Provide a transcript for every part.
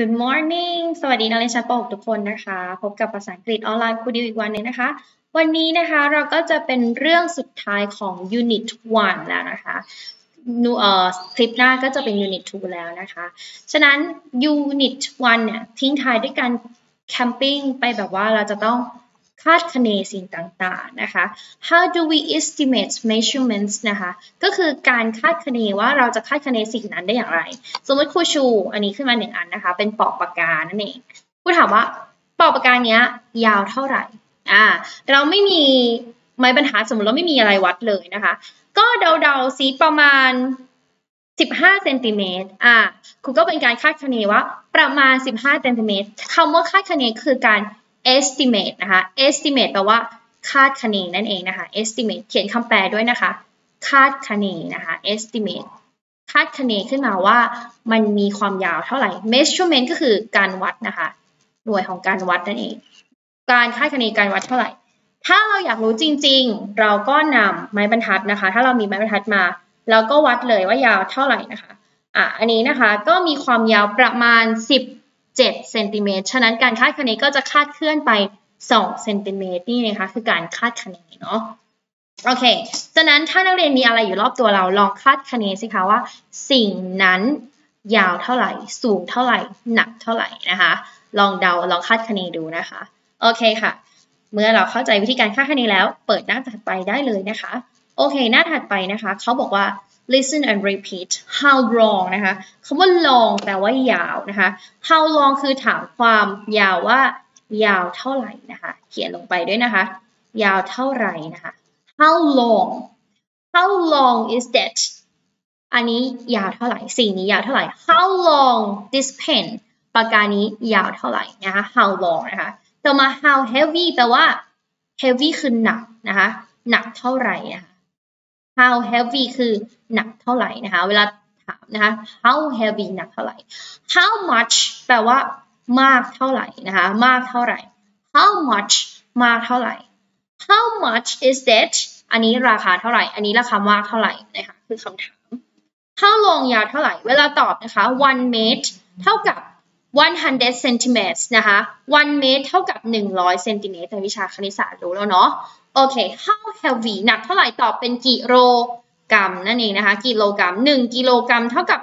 Good morning สวัสดีนักเรียนชั้นป .6 ทุกคนนะคะ พบกับภาษาอังกฤษออนไลน์ครูดิวอีกวันหนึงนะคะ วันนี้นะคะเราก็จะเป็นเรื่องสุดท้ายของ Unit 1 แล้วนะคะนูเอ่อคลิปหน้าก็จะเป็น Unit 2 แล้วนะคะ ฉะนั้น Unit 1 เนี่ยทิ้งท้ายด้วยการแคมปิ้งไปแบบว่าเราจะต้อง คาดคะเนสิ่งต่างๆนะคะ How do we estimate measurements นะคะก็คือการคาดคะเนว่าเราจะคาดคะเนสิ่งนั้นได้อย่างไร สมมติครูชูอันนี้ขึ้นมาหนึ่งอันนะคะ เป็นปอกปากกานั่นเองครูถามว่าปอกปากกาเนี้ยยาวเท่าไหร่อ่าเราไม่มีไม้บรรทัดสมมติเราไม่มีอะไรวัดเลยนะคะ ก็เดาๆซิประมาณ15เซนติเมตรอ่าครูก็เป็นการคาดคะเนว่าประมาณ 15เซนติเมตรคำว่าคาดคะเนคือการ estimate นะคะ estimate แปลว่าคาดคะเนนั่นเองนะคะ estimate เขียนคำแปลด้วยนะคะ คาดคะเนนะคะ estimate คาดคะเนขึ้นมาว่ามันมีความยาวเท่าไหร่ measurement ก็คือการวัดนะคะหน่วยของการวัดนั่นเอง การคาดคะเนการวัดเท่าไหร่ ถ้าเราอยากรู้จริง ๆ เราก็นำไม้บรรทัดนะคะ ถ้าเรามีไม้บรรทัดมาเราก็วัดเลยว่ายาวเท่าไหร่นะคะอะอันนี้นะคะก็มีความยาวประมาณ 7เซนติเมตรฉะนั้นการคาดคะเนก็จะคาดเคลื่อนไป 2 เซนติเมตรนี่นะคะคือการคาดคะเนเนาะโอเค ฉะนั้นถ้านักเรียนมีอะไรอยู่รอบตัวเราลองคาดคะเนสิคะว่า สิ่งนั้นยาวเท่าไหร่ สูงเท่าไหร่ หนักเท่าไหร่นะคะ ลองเดาลองคาดคะเนดูนะคะ โอเคค่ะ เมื่อเราเข้าใจวิธีการคาดคะเนแล้ว เปิดหน้าถัดไปได้เลยนะคะ โอเค หน้าถัดไปนะคะ เขาบอกว่า listen and repeat how long นะคะคำว่า long แปลว่ายาวนะคะ how long คือถามความยาวว่ายาวเท่าไหร่นะคะ เขียนลงไปด้วยนะคะ ยาวเท่าไหร่นะคะ how long how long is that อันนี้ยาวเท่าไหร่ สิ่งนี้ยาวเท่าไหร่ how long this pen ปากกานี้ยาวเท่าไหร่นะคะ how long นะคะต่อมา how heavy แปลว่า heavy คือหนักนะคะ หนักเท่าไหร่นะคะ how heavy คือหนักเท่าไหร่นะคะ เวลาถามนะคะ how heavy หนักเท่าไหร่ how much แปลว่ามากเท่าไหร่นะคะ มากเท่าไหร่ how much มากเท่าไหร่ how much is that อันนี้ราคาเท่าไหร่ อันนี้ราคามากเท่าไหร่นะคะ คือคำถาม how long ยาวเท่าไหร่ เวลาตอบนะคะ one meter เท่ากับ 100 centimeters นะคะ one meter เท่ากับ 100 เซนติเมตรในวิชาคณิตศาสตร์รู้แล้วเนาะ โอเค how heavy หนักเท่าไหร่ตอบเป็นกิโลกรัมนั่นเองนะคะ กิโลกรัม 1 กิโลกรัมเท่ากับ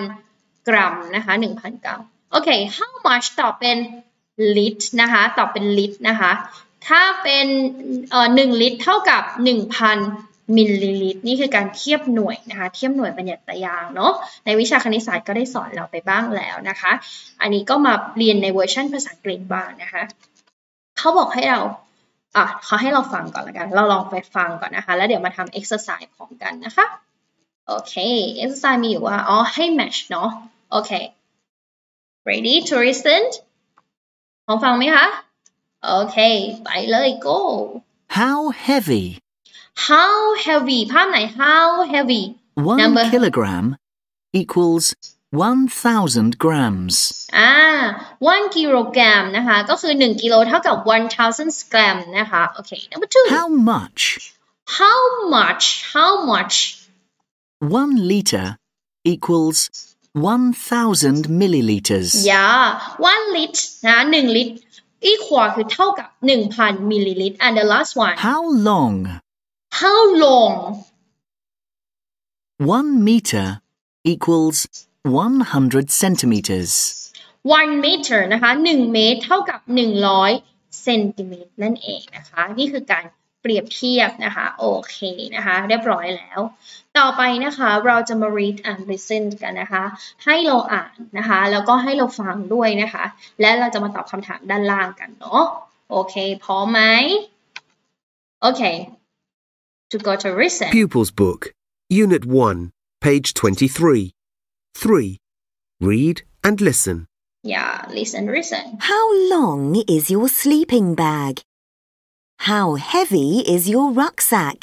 1,000 กรัมนะคะ1,000 กรัม โอเค how much ตอบเป็นลิตรนะคะ ตอบเป็นลิตรนะคะ ถ้าเป็นเอ่อ1ลิตรเท่ากับ 1,000 มิลลิลิตร นี่คือการเทียบหน่วยนะคะ เทียบหน่วยบัญญัติไตรยางศ์เนาะ ในวิชาคณิตศาสตร์ก็ได้สอนเราไปบ้างแล้วนะคะ อันนี้ก็มาเรียนในเวอร์ชันภาษาอังกฤษบ้างนะคะ เขาบอกให้เรา อะเขาให้เราฟังก่อนละกัน เราลองไปฟังก่อนนะคะ แล้วเดี๋ยวมาทำ exercise พร้อมกันนะคะ โอเค exercise มีอยู่ว่า อ๋อ ให้ match เนาะ โอเค ready to listen พร้อมฟังไหมคะ โอเค ไปเลย go How heavy? how heavy ภาพไหน how heavy One Number- kilogram equals 1,000 grams. อ่า 1 กิโลกรัมนะคะ ก็คือ 1 กิโลเท่ากับ 1,000 gram นะคะ โอเค number two How much? how much how much One litre equals 1,000 milliliters. yeah 1 litre นะ1ลิตร equal คือเท่ากับ 1,000 มิลลิลิตร and the last one How long? how long One meter equals 100 centimeters. 1 meter นะคะ1เมตรเท่ากับ 100เซนติเมตรนั่นเองนะคะ นี่คือการเปรียบเทียบนะคะ โอเคนะคะ เรียบร้อยแล้ว ต่อไปนะคะเราจะมา read and listen กันนะคะ ให้เราอ่านนะคะ แล้วก็ให้เราฟังด้วยนะคะ และเราจะมาตอบคำถามด้านล่างกันเนาะโอเค พร้อมไหมโอเค to go to listen Pupils Book, Unit 1, page 23. 3. Read and listen. yeah listen listen How long is your sleeping bag? How heavy is your rucksack?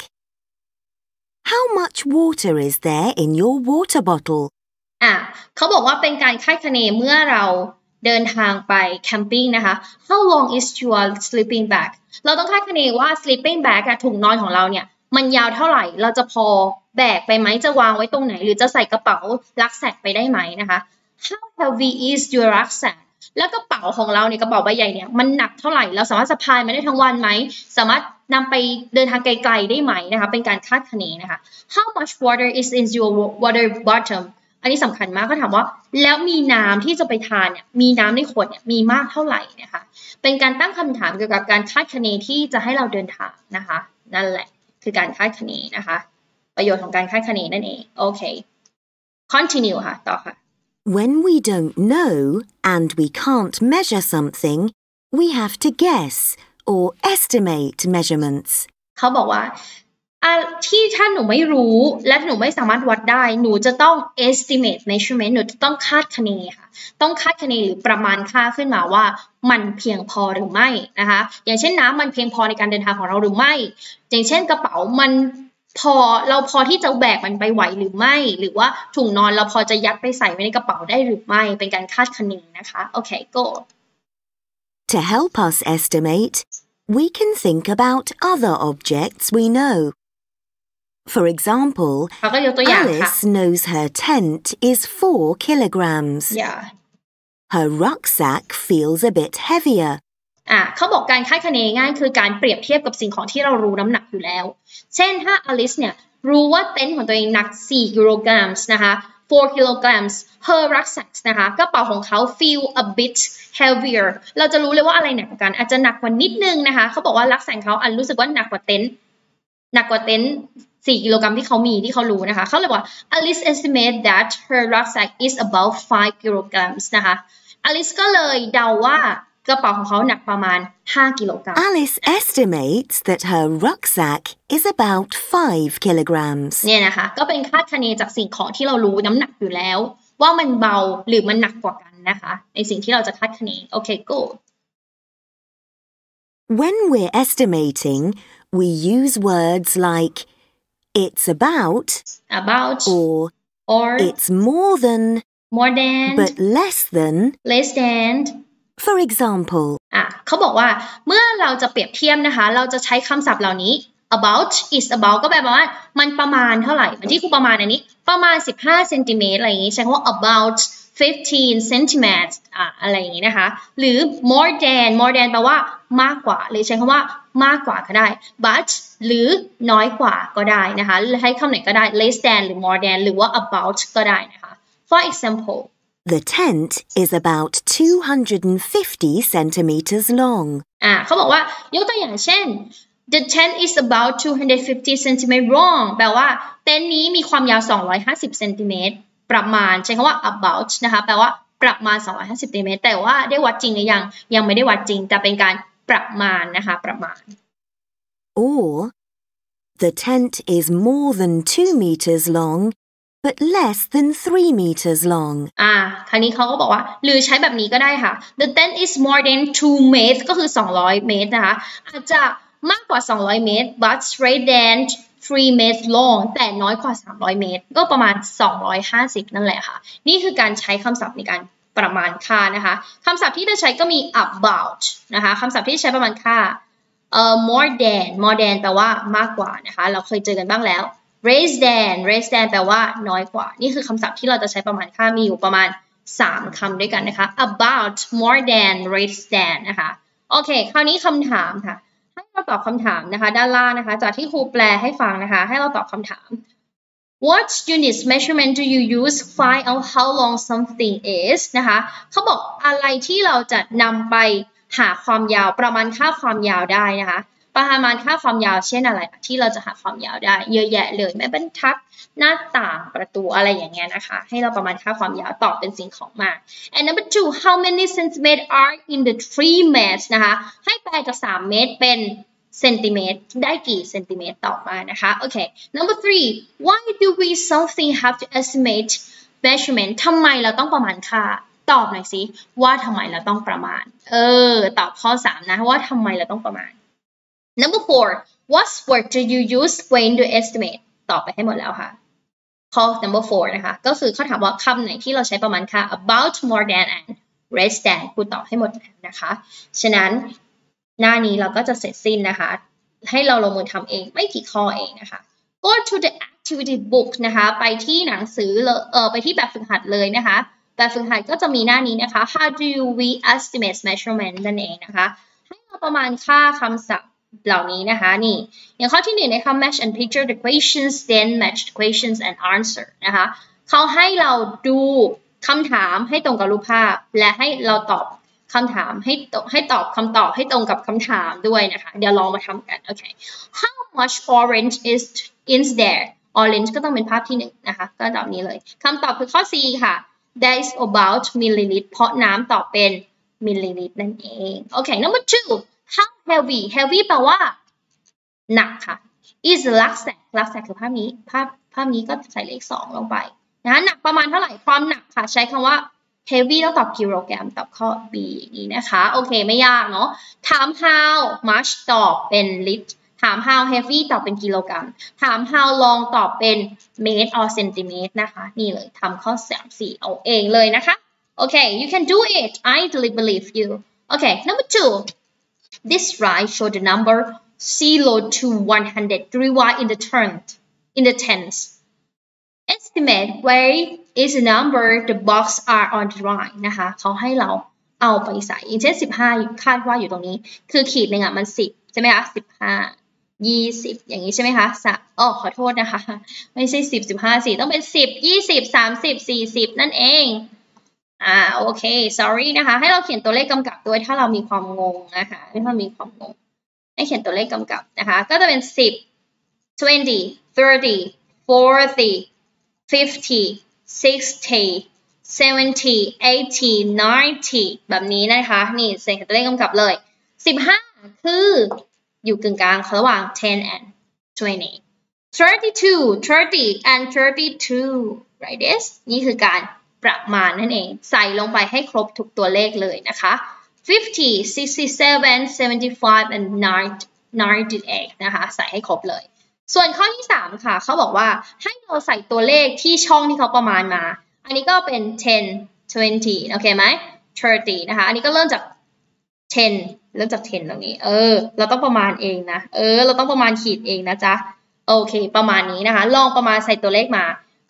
How much water is there in your water bottle? อะเขาบอกว่าเป็นการคาดคะเนเมื่อเราเดินทางไปแคมปิ้งนะคะ How long is your sleeping bag เราต้องคาดคะเนว่า sleeping bag อะถุงนอนของเราเนี่ย มันยาวเท่าไหร่ เราจะพอ แบกไปไหมจะวางไว้ตรงไหน หรือจะใส่กระเป๋าลักแสกไปได้ไหมนะคะ how heavy is your rucksack แล้วกระเป๋าของเราเนี่ยกระเป๋าใบใหญ่เนี่ยมันหนักเท่าไหร่เราสามารถสะพายมันได้ทั้งวันไหม สามารถนำไปเดินทางไกลๆได้ไหมนะคะเป็นการคาดคะเนนะคะ how much water is in your water bottom อันนี้สำคัญมากเขาถามว่า แล้วมีน้ำที่จะไปทานเนี่ยมีน้ำในขวดเนี่ยมีมากเท่าไหร่นะคะเป็นการตั้งคำถามเกี่ยวกับการคาดคะเนที่จะให้เราเดินทางนะคะ นั่นแหละคือการคาดคะเนนะคะ ประโยชน์ของการคาดคะเนนั่นเองโอเค continue ค่ะต่อค่ะ When we don't know and we can't measure something, we have to guess or estimate measurements. เขาบอกว่าอะที่ถ้าหนูไม่รู้และหนูไม่สามารถวัดได้ หนูจะต้อง estimate measurement หนูจะต้องคาดคะเนค่ะ ต้องคาดคะเนหรือประมาณค่าขึ้นมาว่ามันเพียงพอหรือไม่นะคะ อย่างเช่นน้ำมันเพียงพอในการเดินทางของเราหรือไม่ อย่างเช่นกระเป๋ามัน พอเราพอที่จะแบกมันไปไหวหรือไม่ หรือว่าถุงนอนเราพอจะยัดไปใส่ไว้ในกระเป๋าได้หรือไม่ เป็นการคาดคะเนนะคะ โอเค go To help us estimate, we can think about other objects we know. For example, เขาก็ยกตัวอย่างค่ะ Alice knows her tent is 4 kilograms. yeah Her rucksack feels a bit heavier. อะเขาบอกการคาดคะเนง่ายคือการเปรียบเทียบกับสิ่งของที่เรารู้น้ำหนักอยู่แล้ว เช่นถ้าอลิสเนี่ยรู้ว่าเต็นท์ของตัวเองหนัก 4 กิโลกรัมนะคะ4 kilograms her rucksack นะคะกระเป๋าของเขา feel a bit heavier เราจะรู้เลยว่าอะไรหนักกว่ากัน อาจจะหนักกว่านิดนึงนะคะ เขาบอกว่ารักแสงเขาอันรู้สึกว่าหนักกว่าเต็นท์หนักกว่าเต็นท์4กิโลกรัมที่เขามีที่เขารู้นะคะ เขาเลยว่า Alice estimate that her rucksack is about 5 kilograms นะคะ Alice ก็เลยเดาว่า กระเป๋าของเขาหนักประมาณ 5 กิโลกรัม Alice estimates that her rucksack is about 5 kilograms. เนี่ยนะคะ ก็เป็นคาดคะเนจากสิ่งของที่เรารู้น้ำหนักอยู่แล้ว ว่ามันเบาหรือมันหนักกว่ากันนะคะ ในสิ่งที่เราจะคาดคะเน โอเค go When we're estimating, we use words like it's about about or or it's more than more than but less than. less than For example, อะเขาบอกว่าเมื่อเราจะเปรียบเทียบนะคะ เราจะใช้คำศัพท์เหล่านี้ about is about ก็แปลว่ามันประมาณเท่าไหร่เหมือนที่ครูประมาณอันนี้ ประมาณ 15เซนติเมตรอะไรอย่างนี้ ใช้คำว่า about 15 centimeters อะอะไรอย่างนี้นะคะ หรือ more than more than แปลว่ามากกว่า หรือใช้คำว่ามากกว่าก็ได้ but หรือน้อยกว่าก็ได้นะคะ ใช้คำไหนก็ได้ less than หรือ more than หรือว่า about ก็ได้นะคะ for example the tent is about 250 centimeters long. อ่าเขาบอกว่ายกตัวอย่างเช่น the tent is about 250 centimeters long แปลว่าเต็นท์นี้มีความยาว 250 เซนติเมตรประมาณใช้คำว่า about นะคะแปลว่าประมาณ 250เซนติเมตรแต่ว่าได้วัดจริงหรือยังยังไม่ได้วัดจริงแต่เป็นการประมาณนะคะประมาณ Or the tent is more than 2 meters long but less than 3 meters long. อ่า คราวนี้เขาก็บอกว่า หรือใช้แบบนี้ก็ได้ค่ะ the tent is more than 2 meters ก็คือ 200 เมตรนะคะ อาจจะมากกว่า 200 เมตร but straight than 3 meters long แต่น้อยกว่า 300 เมตร ก็ประมาณ 250 นั่นแหละค่ะ นี่คือการใช้คำศัพท์ในการประมาณค่านะคะคำศัพท์ที่จะใช้ก็มี about นะคะคำศัพท์ที่ใช้ประมาณค่าเอ่อ more than more than แปลว่ามากกว่านะคะ เราเคยเจอกันบ้างแล้ว raise than raise than แปลว่าน้อยกว่า นี่คือคำศัพท์ที่เราจะใช้ประมาณค่ามีอยู่ประมาณ 3คำด้วยกันนะคะ about more than raise than นะคะ โอเค คราวนี้คำถามค่ะ ให้เราตอบคำถามนะคะ ด้านล่างนะคะ จากที่ครูแปลให้ฟังนะคะ ให้เราตอบคำถาม What units measurement do you use find out how long something is นะคะเขาบอกอะไรที่เราจะนำไปหาความยาวประมาณค่าความยาวได้นะคะ ประมาณค่าความยาวเช่นอะไร ที่เราจะหาความยาวได้ เยอะแยะเลยแม่บรรทัดหน้าต่างประตูอะไรอย่างเงี้ยนะคะ ให้เราประมาณค่าความยาวตอบเป็นสิ่งของมา and number two how many centimeters are in the three meters นะคะ ให้แปลจาก3เมตรเป็นเซนติเมตรได้กี่เซนติเมตรต่อมานะคะ โอเค number three why do we something have to estimate measurement ทำไมเราต้องประมาณค่า ตอบหน่อยสิว่าทำไมเราต้องประมาณ เออ ตอบข้อ 3 นะว่าทำไมเราต้องประมาณ number four what word do you use when you estimate ตอบไปให้หมดแล้วค่ะ ข้อ number four นะคะ ก็คือเขาถามว่าคำไหนที่เราใช้ประมาณค่า about more than and less than คุณตอบให้หมดแล้วนะคะ ฉะนั้นหน้านี้เราก็จะเสร็จสิ้นนะคะ ให้เราลงมือทำเองไม่กี่ข้อเองนะคะ go to the activity book นะคะ ไปที่หนังสือเลยเออไปที่แบบฝึกหัดเลยนะคะ แบบฝึกหัดก็จะมีหน้านี้นะคะ how do we estimate measurement นั่นเองนะคะ ให้เราประมาณค่าคำศัพท์ เหล่านี้นะคะนี่อย่างข้อที่หนึ่งนะคะ match and picture the questions then match the questions and answer นะคะเขาให้เราดูคำถามให้ตรงกับรูปภาพ และให้เราตอบคำถามให้ให้ตอบคำตอบให้ตรงกับคำถามด้วยนะคะ เดี๋ยวลองมาทำกันโอเค how much orange is is there orange ก็ต้องเป็นภาพที่หนึ่งนะคะ ก็ตอบนี้เลยคำตอบคือข้อ C ค่ะ that is about milliliter เพราะน้ำตอบเป็น milliliter นั่นเอง โอเค number two heavy heavy แปลว่า หนักค่ะ is rucksack rucksack คือภาพนี้ ภาพภาพนี้ก็ใส่เลขสองลงไปนะหนักประมาณเท่าไหร่ ความหนักค่ะ ใช้คำว่า heavy ต้องตอบกิโลกรัมตอบข้อ B อย่างนี้นะคะ โอเค ไม่ยากเนาะ ถาม how much ตอบเป็นลิตร ถาม how heavy ตอบเป็นกิโลกรัม ถาม how long ตอบเป็น made or centimeter นะคะ นี่เลยทำข้อ3 4เอาเองเลยนะคะ โอเค you can do it I really believe you okay number two this slide show the number 0 to 100 rewind in the turn in the tens estimate where is the number the box are on the line นะคะเขาให้เราเอาไปใส่อย่างเช่น15 คาดว่าอยู่ตรงนี้ คือขีดหนึ่งอะมัน 10 ใช่ไหมคะ15 20 อย่างนี้ใช่ไหมคะสะอ๋อขอโทษนะคะ ไม่ใช่ 10 15 4 ต้องเป็น 10 20 30 40 นั่นเอง อ่าโอเค sorry นะคะ ให้เราเขียนตัวเลขกำกับด้วยถ้าเรามีความงงนะคะถ้าเรามีความงง ให้เขียนตัวเลขกำกับนะคะ ก็จะเป็น 10 20 30 40 50 60 70 80 90 แบบนี้นะคะ นี่ใส่ตัวเลขกำกับเลย 15 คืออยู่กึ่งกลางระหว่าง 10 and 20 32 30 and 32 right this นี่คือการ ประมาณนั่นเอง ใส่ลงไปให้ครบทุกตัวเลขเลยนะคะ 50 67 75 and 98นะคะ ใส่ให้ครบเลย ส่วนข้อที่ 3 ค่ะ เขาบอกว่าให้เราใส่ตัวเลขที่ช่องที่เขาประมาณมา อันนี้ก็เป็น 10 20 โอเคไหม30 นะคะ อันนี้ก็เริ่มจาก 10 เริ่มจาก 10 ตรงนี้ เออ เราต้องประมาณเองนะ เออ เราต้องประมาณขีดเองนะจ๊ะ โอเค ประมาณนี้นะคะ ลองประมาณใส่ตัวเลขมา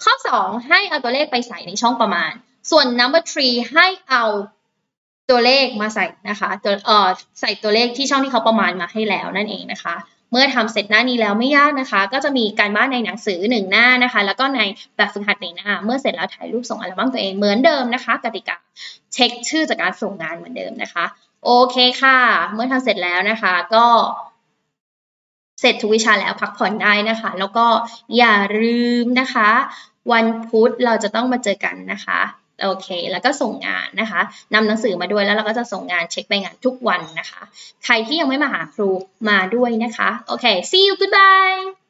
ข้อ 2 ให้เอาตัวเลขไปใส่ในช่องประมาณ ส่วน number three ให้เอาตัวเลขมาใส่นะคะตัวเอ่อใส่ตัวเลขที่ช่องที่เขาประมาณมาให้แล้วนั่นเองนะคะ เมื่อทำเสร็จหน้านี้แล้วไม่ยากนะคะ ก็จะมีการบ้านในหนังสือหนึ่งหน้านะคะ แล้วก็ในแบบฝึกหัดหนึ่งหน้า เมื่อเสร็จแล้วถ่ายรูปส่งอัลบั้มตัวเองเหมือนเดิมนะคะ กติกาเช็คชื่อจากการส่งงานเหมือนเดิมนะคะ โอเคค่ะ เมื่อทำเสร็จแล้วนะคะ ก็ เสร็จทุกวิชาแล้วพักผ่อนได้นะคะ แล้วก็อย่าลืมนะคะ วันพุธเราจะต้องมาเจอกันนะคะโอเค แล้วก็ส่งงานนะคะนำหนังสือมาด้วยแล้วเราก็จะส่งงานเช็คใบงานทุกวันนะคะ ใครที่ยังไม่มาหาครูมาด้วยนะคะ โอเค see you goodbye